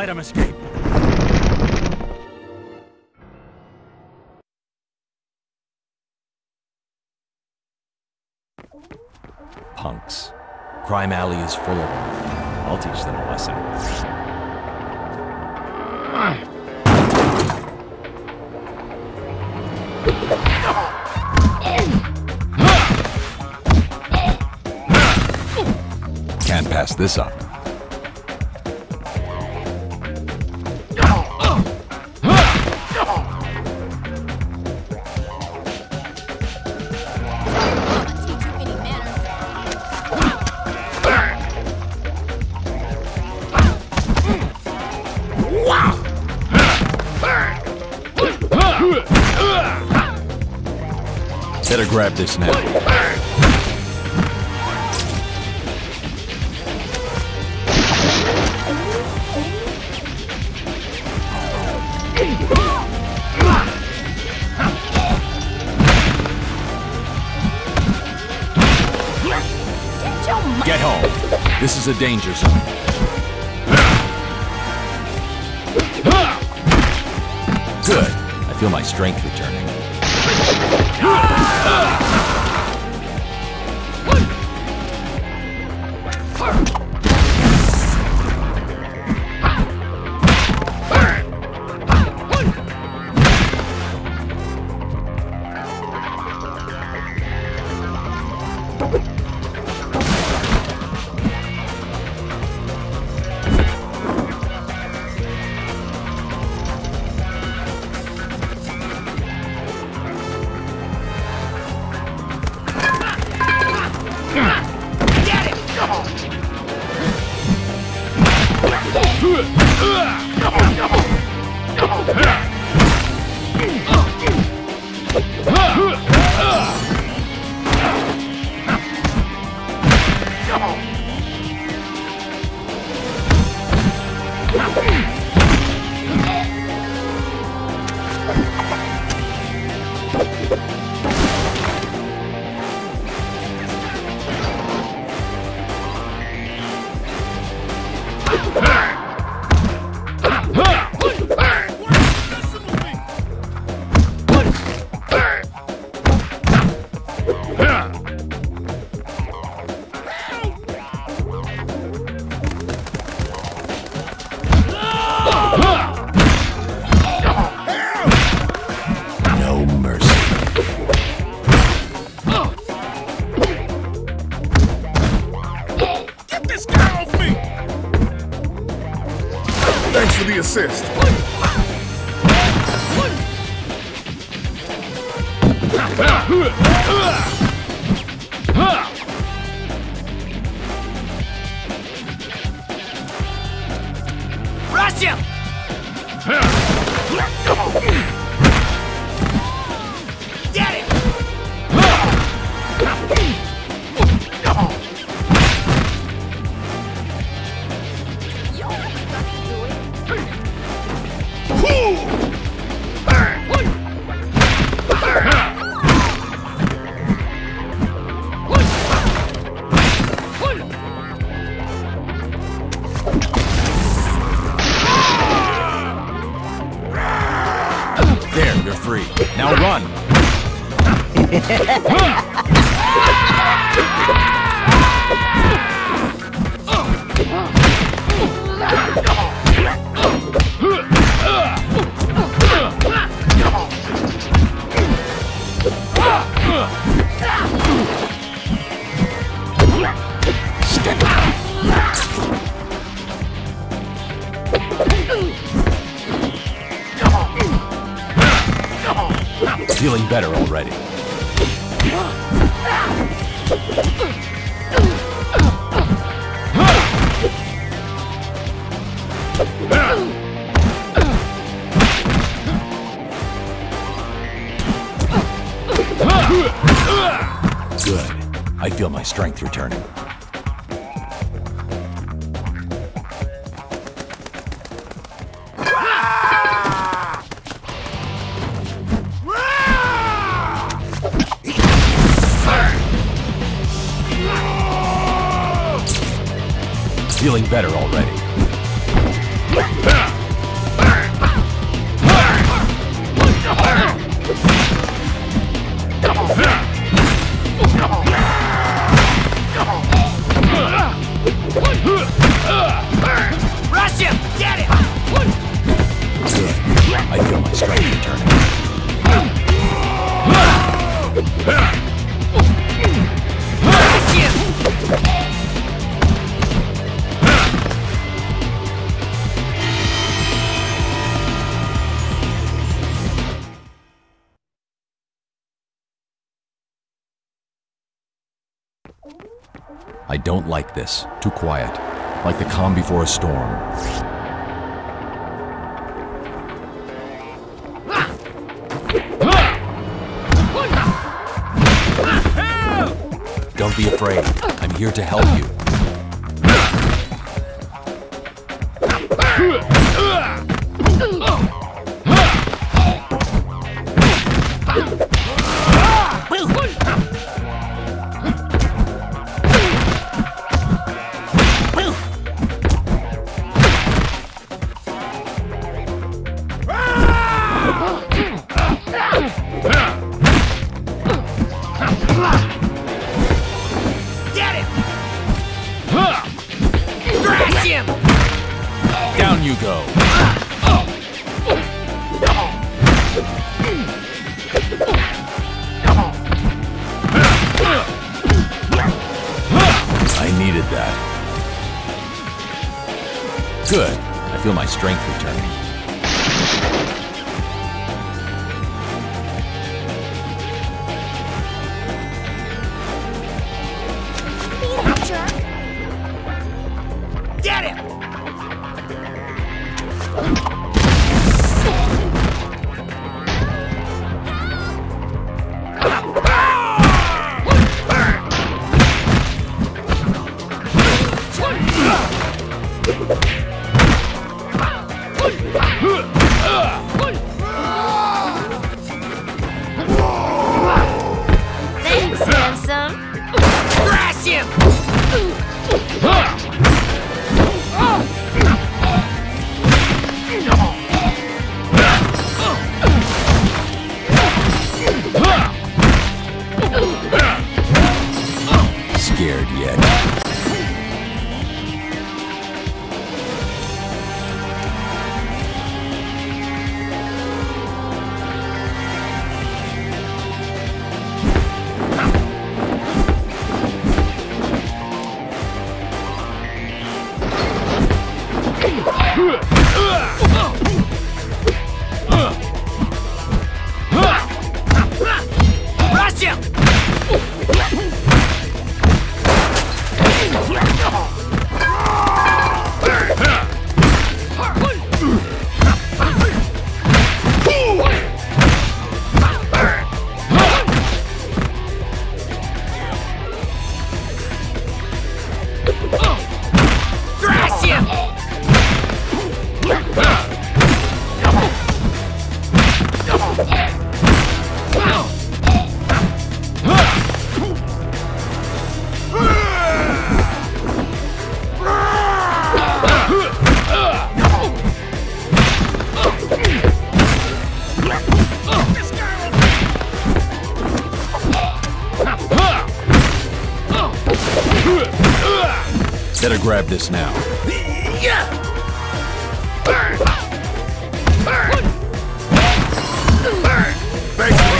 Let him escape. Punks. Crime Alley is full of them. I'll teach them a lesson. Can't pass this up. Better grab this now. Get Get home. This is a danger zone. Good. I feel my strength returning. No Ha! Assist. There, you're free. Now run. Step better already. Good. I feel my strength returning. Better already. Rush him! Get him! Good. I feel my strength returning. I don't like this. Too quiet. Like the calm before a storm. Don't be afraid. I'm here to help you. Get that. Good. I feel my strength returning. Thanks, grab this now. Thanks for the assist.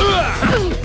Ugh!